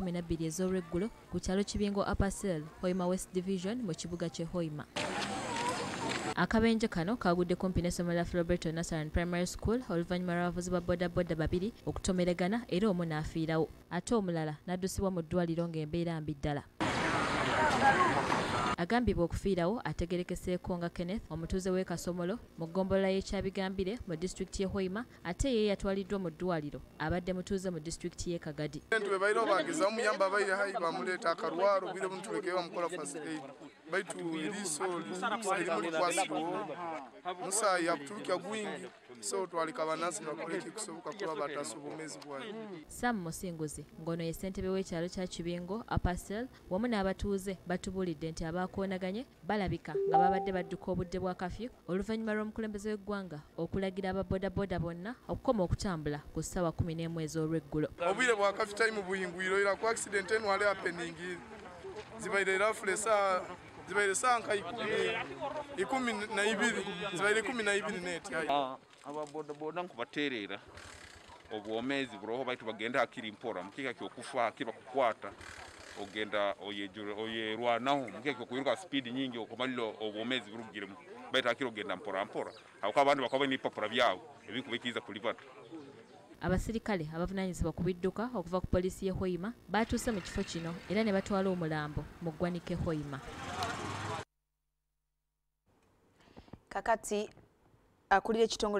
12 ez'olweggulo ku kyalo kibingo uppersel hoima west division mu kibuga kye hoima. Akabenje kano kagudde kumpi n'essomero lya Philbert Nassaran Primary School oluvannyuma lw'abavuzi ba bodaboda babiri okutomeregana era omu n'afiirawo. Ate omulala n'addusibwa mu ddwaliro ng'embeera mbi ddala agambibwa okufiirawo ategerekeseeko nga kenneth omutuuze w'e kasomolo mu ggombolola y'ekyabigambire mu disitulikiti y'e hoima ate ye yatwaliddwa mu ddwaliro abadde mutuuze mu disitulikiti y'e kagadi. Bebaire bagiza omuyamba abaire hayi bamuleeta akalwaro obwire bunitulekere bamukola first baitu eriiso erimulikwasirwo musaayi akutulukya gwingi. So twaleka banansi bakole ekikusoboka kuba batasa obwomezi bwayo sam musinguzi ng'ono ye ssentebe w'ekyalo kya kibingo apasel wamu n'abatuuze batubuulidde nti abaakoonaganye balabika nga babadde badduka obudde bwa kafyu oluvannyuma lw'omukulembeze w'eggwanga okulagira ababodaboda bonna okukoma okutambula ku ssaawa 11 ez'olweggulo obwire bwa kafyu time buyingwiro era ku accident enu wali happening. Zibaire rafule saa zibaire saa nka ikumi- na ibiri zibaire ikumi na ibiri neti ababodaboda nkubatereera obwomezi buroho baitu bagenda hakiri mpora mukika kyokufa hakiri bakukwata ogenda oyejura- oyerwanaho mukika kyokuyiruka speed nyingi okumalilo obwomezi burugiremu baitu hakiri ogenda mpora mpora abuka abandi bakaba n'ebipapura byabo ebikuba ekiza kulibata abasirikale abavunaanyizibwa ku bidduka okuva ku poliisi y'e hoima baatuuse mu kifo kino era ne batwala omulambo mu ggwanika e hoima kakati akulira ekitongole